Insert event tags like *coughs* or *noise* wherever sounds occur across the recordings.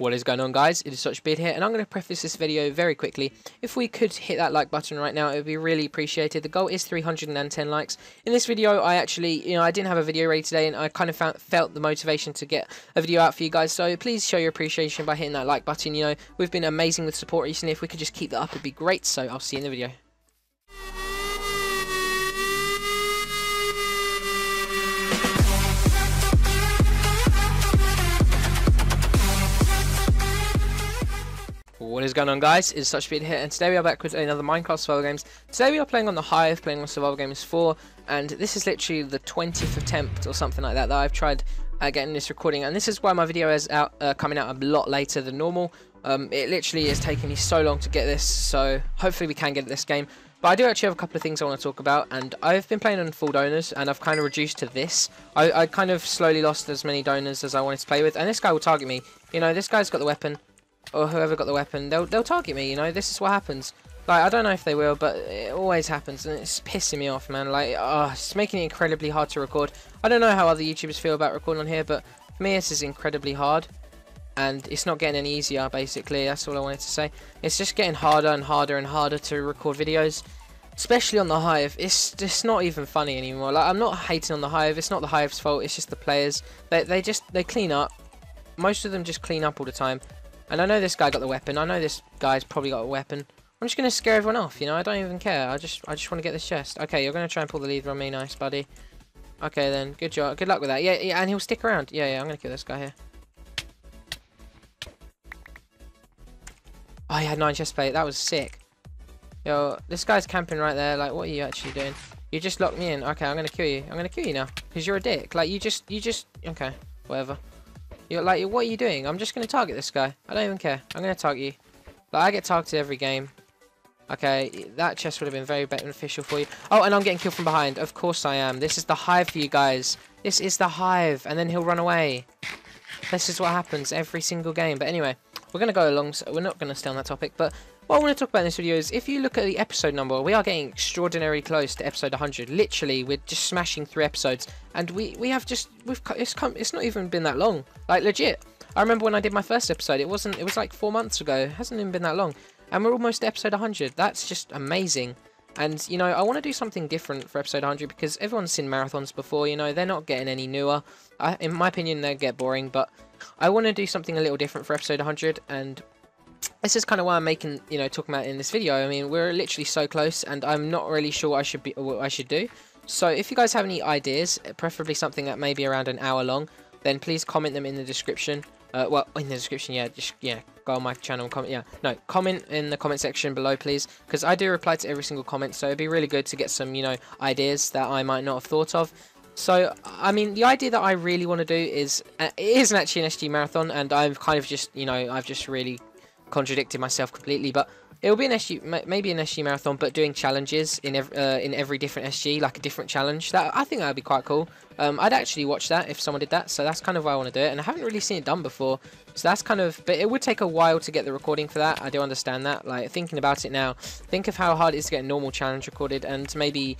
What is going on guys, it is Such here and I'm going to preface this video very quickly. If we could hit that like button right now it would be really appreciated. The goal is 310 likes. In this video I actually, you know, I didn't have a video ready today and I kind of found, felt the motivation to get a video out for you guys. So please show your appreciation by hitting that like button, you know. We've been amazing with support recently. If we could just keep that up it'd be great. So I'll see you in the video. What is going on guys, it's Such here and today we are back with another Minecraft Survival Games. Today we are playing on the Hive, playing on Survival Games 4 and this is literally the 20th attempt or something like that that I've tried uh, getting this recording and this is why my video is out uh, coming out a lot later than normal. Um, it literally is taking me so long to get this so hopefully we can get this game. But I do actually have a couple of things I want to talk about, and I've been playing on full donors, and I've kind of reduced to this. I, I kind of slowly lost as many donors as I wanted to play with, and this guy will target me. You know, this guy's got the weapon, or whoever got the weapon, they'll they'll target me. You know, this is what happens. Like I don't know if they will, but it always happens, and it's pissing me off, man. Like, oh, it's making it incredibly hard to record. I don't know how other YouTubers feel about recording on here, but for me, this is incredibly hard, and it's not getting any easier. Basically, that's all I wanted to say. It's just getting harder and harder and harder to record videos. Especially on the Hive, it's just not even funny anymore. Like I'm not hating on the Hive. It's not the Hive's fault. It's just the players. They they just they clean up. Most of them just clean up all the time and I know this guy got the weapon. I know this guy's probably got a weapon. I'm just to scare everyone off, you know? I don't even care. I just I just want to get this chest. Okay, you're to try and pull the lever on me. Nice, buddy. Okay, then. Good job. Good luck with that. Yeah, yeah, and he'll stick around. Yeah, yeah, I'm to kill this guy here. Oh, he had nine chest plate. That was sick. Yo, this guy's camping right there. Like, what are you actually doing? You just locked me in. Okay, I'm to kill you. I'm to kill you now. Because you're a dick. Like, you just, you just... Okay, whatever. You're like, what are you doing? I'm just going to target this guy. I don't even care. I'm going to target you. But I get targeted every game. Okay, that chest would have been very beneficial for you. Oh, and I'm getting killed from behind. Of course I am. This is the hive for you guys. This is the hive. And then he'll run away. This is what happens every single game. But anyway, we're going to go along. So we're not going to stay on that topic. But what I want to talk about in this video is if you look at the episode number, we are getting extraordinarily close to episode 100. Literally, we're just smashing through episodes, and we we have just we've it's come it's not even been that long. Like legit. I remember when I did my first episode, it wasn't it was like 4 months ago. It hasn't even been that long. And we're almost episode 100. That's just amazing. And, you know, I want to do something different for episode 100 because everyone's seen marathons before, you know, they're not getting any newer. I, in my opinion, they get boring, but I want to do something a little different for episode 100, and this is kind of why I'm making, you know, talking about in this video. I mean, we're literally so close, and I'm not really sure I should be what I should do. So if you guys have any ideas, preferably something that may be around an hour long, then please comment them in the description. Uh, well, in the description, yeah, just yeah, go on my channel and comment. Yeah, no, comment in the comment section below, please, because I do reply to every single comment. So it'd be really good to get some, you know, ideas that I might not have thought of. So, I mean, the idea that I really want to do is, uh, it isn't actually an SG marathon, and I've kind of just, you know, I've just really contradicted myself completely, but it will be an SG, maybe an SG marathon, but doing challenges in every, uh, in every different SG, like a different challenge. That I think that would be quite cool. Um, I'd actually watch that if someone did that, so that's kind of why I want to do it. And I haven't really seen it done before, so that's kind of. But it would take a while to get the recording for that. I do understand that. Like thinking about it now, think of how hard it is to get a normal challenge recorded, and maybe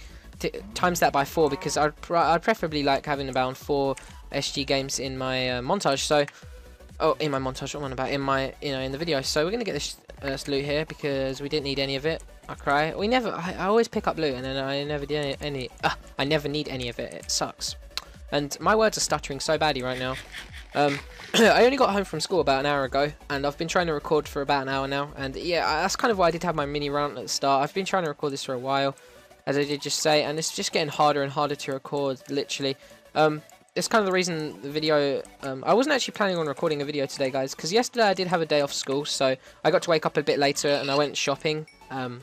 times that by four because I'd, I'd preferably like having about four SG games in my uh, montage. So Oh, in my montage, what am I about? In my, you know, in the video. So we're to get this uh, loot here because we didn't need any of it. I cry. We never, I, I always pick up loot and then I never did any, any uh, I never need any of it. It sucks. And my words are stuttering so badly right now. Um, *clears throat* I only got home from school about an hour ago, and I've been trying to record for about an hour now. And yeah, that's kind of why I did have my mini rant at the start. I've been trying to record this for a while, as I did just say, and it's just getting harder and harder to record, literally. Um, it's kind of the reason the video... Um, I wasn't actually planning on recording a video today, guys, because yesterday I did have a day off school, so I got to wake up a bit later and I went shopping. Um,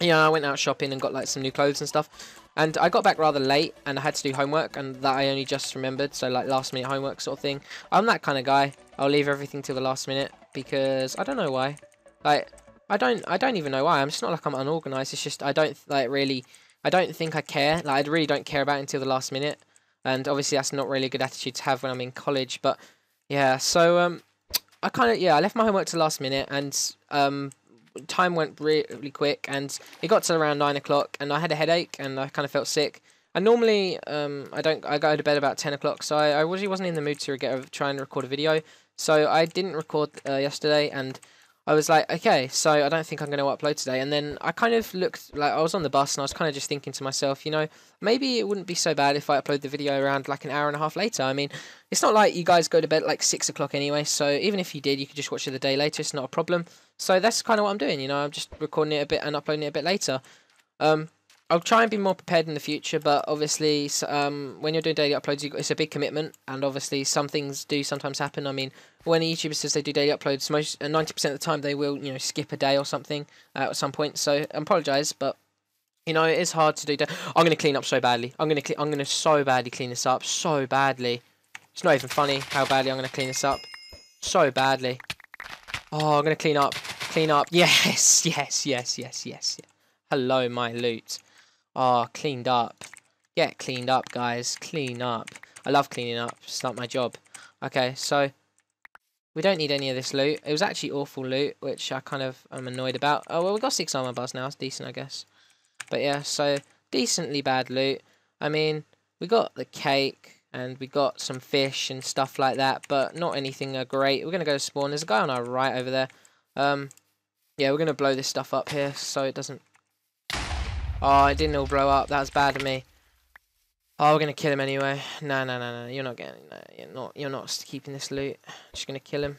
yeah, I went out shopping and got like some new clothes and stuff. And I got back rather late and I had to do homework and that I only just remembered, so like last minute homework sort of thing. I'm that kind of guy. I'll leave everything till the last minute because I don't know why. Like, I don't I don't even know why. I'm just not like I'm unorganized. It's just I don't like really I don't think I care. Like I really don't care about it until the last minute and obviously that's not really a good attitude to have when I'm in college. But yeah, so um, I kind of yeah I left my homework to last minute, and um, time went really quick, and it got to around nine o'clock, and I had a headache, and I kind of felt sick. And normally um, I don't I go to bed about ten o'clock, so I, I really wasn't in the mood to get try and record a video. So I didn't record uh, yesterday, and I was like, okay, so I don't think I'm going to upload today. And then I kind of looked like I was on the bus, and I was kind of just thinking to myself, you know, maybe it wouldn't be so bad if I upload the video around like an hour and a half later. I mean, it's not like you guys go to bed like six o'clock anyway, so even if you did, you could just watch it the day later. It's not a problem. So that's kind of what I'm doing. You know, I'm just recording it a bit and uploading it a bit later. Um, I'll try and be more prepared in the future, but obviously, um, when you're doing daily uploads, it's a big commitment, and obviously, some things do sometimes happen. I mean, when a YouTuber says they do daily uploads, most uh, ninety percent of the time they will, you know, skip a day or something uh, at some point. So, I apologise, but you know, it is hard to do. Da- I'm gonna clean up so badly. I'm gonna, I'm gonna so badly clean this up, so badly. It's not even funny how badly I'm gonna clean this up, so badly. Oh, I'm gonna clean up, clean up. Yes, *laughs* yes, yes, yes, yes. Hello, my loot. Oh, cleaned up. Get cleaned up, guys. Clean up. I love cleaning up. It's not my job. Okay, so we don't need any of this loot. It was actually awful loot, which I kind of am annoyed about. Oh, well, we got six armor bars now. It's decent, I guess. But yeah, so decently bad loot. I mean, we got the cake and we got some fish and stuff like that, but not anything uh, great. We're going to go to spawn. There's a guy on our right over there. Um, yeah, we're going to blow this stuff up here so it doesn't Oh, it didn't all blow up. That was bad of me. Oh, we're gonna kill him anyway. No, no, no, no. You're not getting. No, you're not. You're not keeping this loot. Just gonna kill him.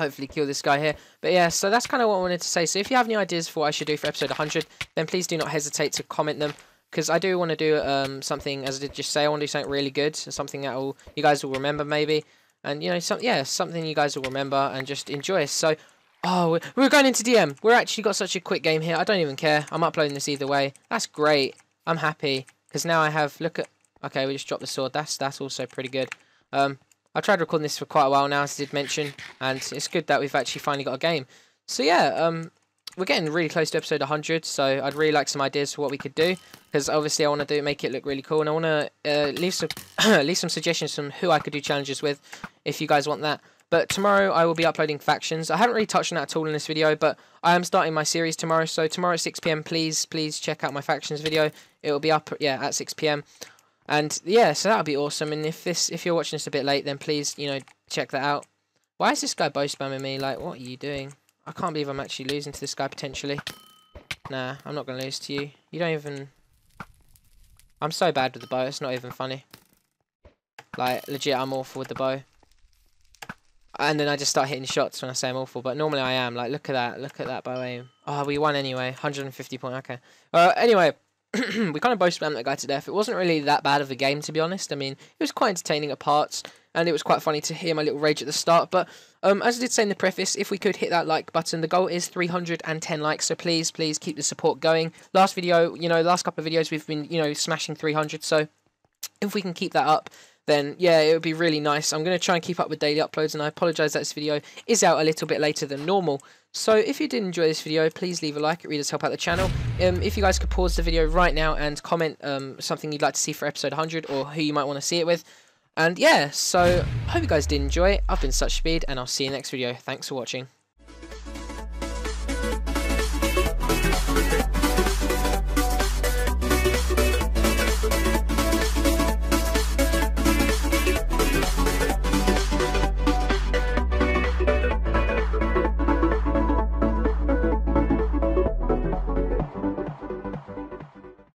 Hopefully, kill this guy here. But yeah, so that's kind of what I wanted to say. So if you have any ideas for what I should do for episode 100, then please do not hesitate to comment them. Because I do want to do um, something, as I did just say, I want to do something really good, something that will you guys will remember maybe, and you know, some yeah, something you guys will remember and just enjoy. So Oh, we're going into DM. We're actually got such a quick game here. I don't even care. I'm uploading this either way. That's great. I'm happy. Because now I have... Look at... Okay, we just dropped the sword. That's that's also pretty good. Um, I tried recording this for quite a while now, as I did mention. And it's good that we've actually finally got a game. So yeah, um, we're getting really close to episode 100. So I'd really like some ideas for what we could do. Because obviously I want to do make it look really cool. And I want to uh, leave, some, *coughs* leave some suggestions from who I could do challenges with. If you guys want that. But tomorrow I will be uploading factions. I haven't really touched on that at all in this video, but I am starting my series tomorrow. So tomorrow at 6pm, please, please check out my factions video. It will be up, yeah, at 6pm. And yeah, so that'll be awesome. And if this, if you're watching this a bit late, then please, you know, check that out. Why is this guy bow spamming me? Like, what are you doing? I can't believe I'm actually losing to this guy potentially. Nah, I'm not going to lose to you. You don't even... I'm so bad with the bow, it's not even funny. Like, legit, I'm awful with the bow. And then I just start hitting shots when I say I'm awful. But normally I am. Like, look at that. Look at that by aim. Oh, we won anyway. 150 point. Okay. Uh, anyway, *clears throat* we kind of both spammed that guy to death. It wasn't really that bad of a game, to be honest. I mean, it was quite entertaining at parts. And it was quite funny to hear my little rage at the start. But um, as I did say in the preface, if we could hit that like button, the goal is 310 likes. So please, please keep the support going. Last video, you know, last couple of videos, we've been, you know, smashing 300. So if we can keep that up, then yeah, it would be really nice. I'm going to try and keep up with daily uploads, and I apologise that this video is out a little bit later than normal. So if you did enjoy this video, please leave a like. It really does help out the channel. Um, if you guys could pause the video right now and comment um, something you'd like to see for episode 100 or who you might want to see it with. And yeah, so hope you guys did enjoy it. I've been Such Speed, and I'll see you next video. Thanks for watching.